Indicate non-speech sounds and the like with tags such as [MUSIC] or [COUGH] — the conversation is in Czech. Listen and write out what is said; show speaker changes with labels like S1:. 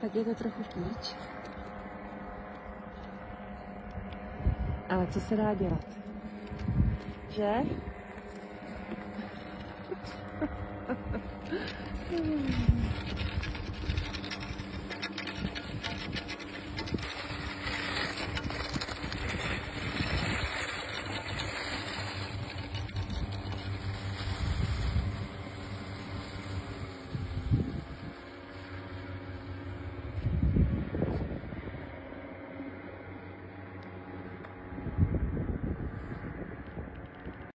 S1: tak je to trochu kýč. Ale co se dá dělat? Že? [LAUGHS]